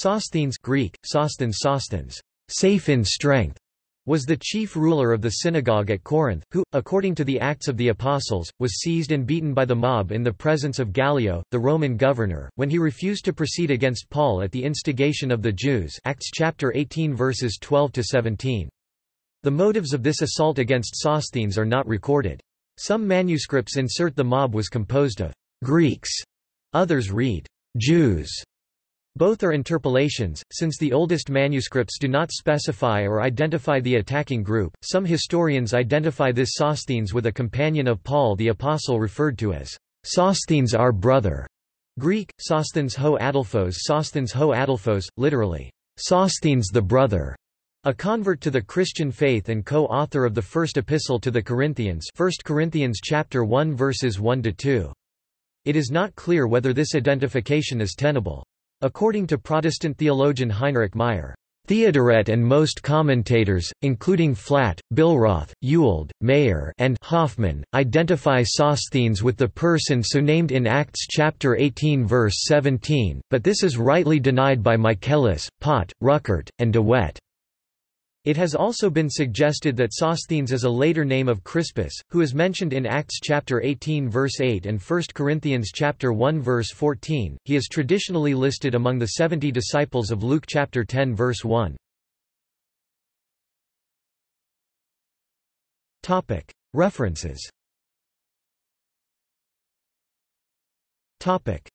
Sosthenes Greek, Sosthenes Sosthenes, safe in strength, was the chief ruler of the synagogue at Corinth, who, according to the Acts of the Apostles, was seized and beaten by the mob in the presence of Gallio, the Roman governor, when he refused to proceed against Paul at the instigation of the Jews Acts chapter 18 verses 12–17. The motives of this assault against Sosthenes are not recorded. Some manuscripts insert the mob was composed of Greeks, others read Jews. Both are interpolations, since the oldest manuscripts do not specify or identify the attacking group. Some historians identify this Sosthenes with a companion of Paul the Apostle referred to as Sosthenes our brother. Greek, Sosthenes ho Adelphos Sosthenes ho Adelphos, literally, Sosthenes the brother. A convert to the Christian faith and co-author of the first epistle to the Corinthians 1 Corinthians chapter 1 verses 1 to 2. It is not clear whether this identification is tenable. According to Protestant theologian Heinrich Meyer, Theodoret and most commentators, including Flatt, Billroth, Ewald, Mayer and Hoffman, identify Sosthenes with the person so named in Acts chapter 18 verse 17, but this is rightly denied by Michaelis, Pott, Ruckert, and de Wette. It has also been suggested that Sosthenes is a later name of Crispus, who is mentioned in Acts chapter 18 verse 8 and 1 Corinthians chapter 1 verse 14. He is traditionally listed among the 70 disciples of Luke chapter 10 verse 1. Topic: References. Topic: